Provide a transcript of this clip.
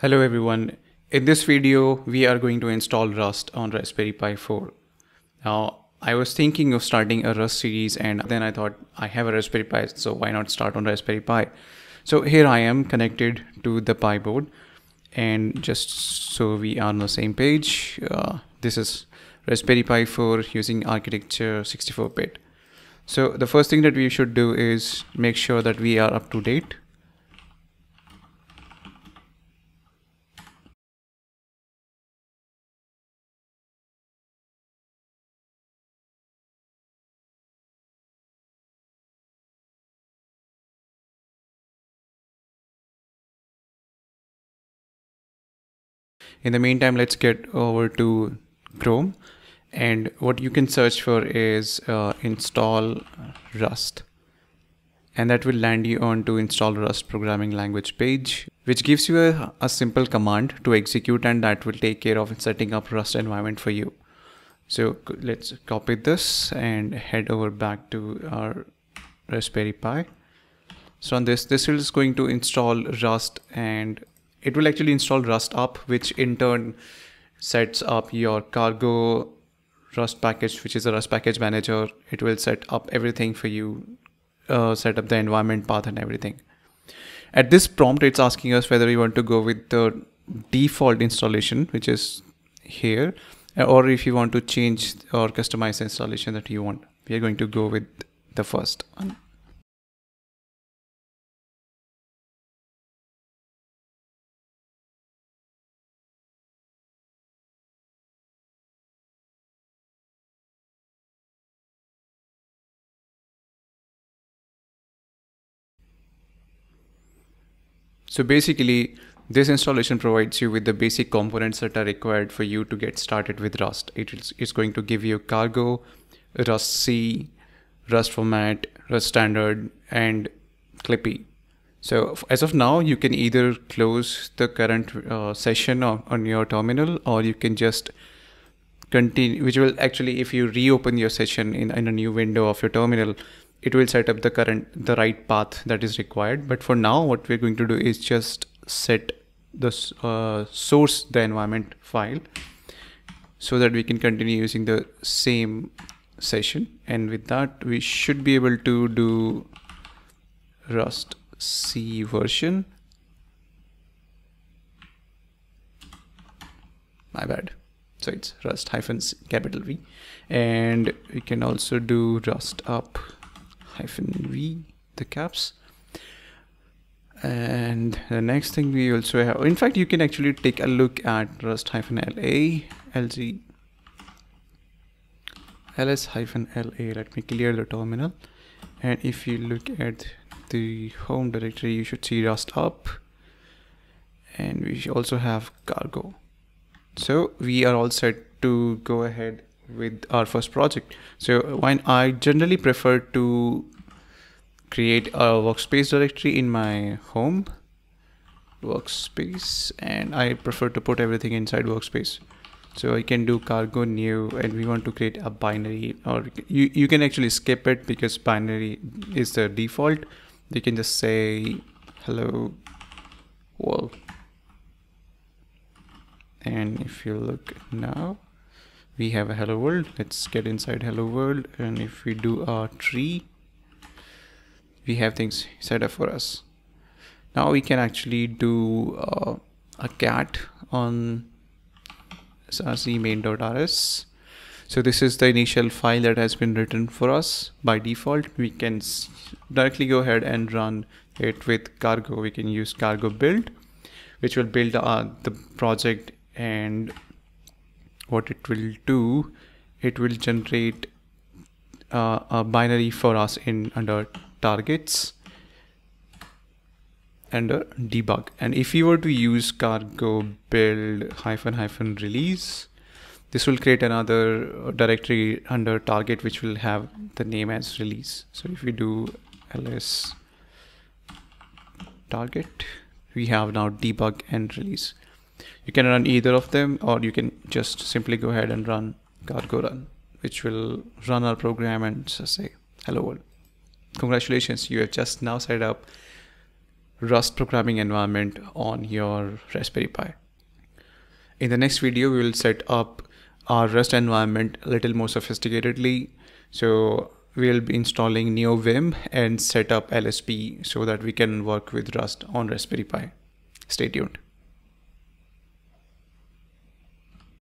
Hello everyone. In this video, we are going to install Rust on Raspberry Pi 4. Now, I was thinking of starting a Rust series and then I thought I have a Raspberry Pi, so why not start on Raspberry Pi? So here I am connected to the Pi board and just so we are on the same page, uh, this is Raspberry Pi 4 using architecture 64-bit. So the first thing that we should do is make sure that we are up to date in the meantime let's get over to chrome. And what you can search for is uh, install rust. And that will land you on to install rust programming language page which gives you a, a simple command to execute and that will take care of setting up rust environment for you. So let's copy this and head over back to our raspberry pi. So on this this is going to install rust and it will actually install rustup which in turn sets up your cargo rust package which is a rust package manager. It will set up everything for you uh, set up the environment path and everything. At this prompt it's asking us whether we want to go with the default installation which is here or if you want to change or customize the installation that you want. We are going to go with the first one So basically, this installation provides you with the basic components that are required for you to get started with Rust. It is it's going to give you Cargo, rustc, Rust format, Rust standard, and Clippy. So as of now, you can either close the current uh, session on, on your terminal or you can just continue, which will actually, if you reopen your session in, in a new window of your terminal, it will set up the current the right path that is required. But for now what we're going to do is just set the uh, source the environment file so that we can continue using the same session. And with that we should be able to do rust c version. My bad. So it's rust hyphen capital v. And we can also do rustup hyphen v the caps. And the next thing we also have in fact you can actually take a look at rust hyphen la lz ls hyphen la let me clear the terminal. And if you look at the home directory you should see rustup. And we also have cargo. So we are all set to go ahead with our first project. So when I generally prefer to create a workspace directory in my home workspace and I prefer to put everything inside workspace. So I can do cargo new and we want to create a binary or you, you can actually skip it because binary is the default. You can just say hello world. And if you look now, we have a hello world. Let's get inside hello world. And if we do a tree we have things set up for us. Now we can actually do uh, a cat on src main.rs so this is the initial file that has been written for us. By default we can directly go ahead and run it with cargo. We can use cargo build which will build uh, the project and what it will do it will generate uh, a binary for us in under targets under debug. And if you were to use cargo build hyphen hyphen release this will create another directory under target which will have the name as release. So if we do ls target we have now debug and release you can run either of them or you can just simply go ahead and run cargo run which will run our program and just say hello world congratulations you have just now set up Rust programming environment on your Raspberry Pi. In the next video, we will set up our Rust environment a little more sophisticatedly. So we'll be installing NeoVim and set up LSP so that we can work with Rust on Raspberry Pi. Stay tuned.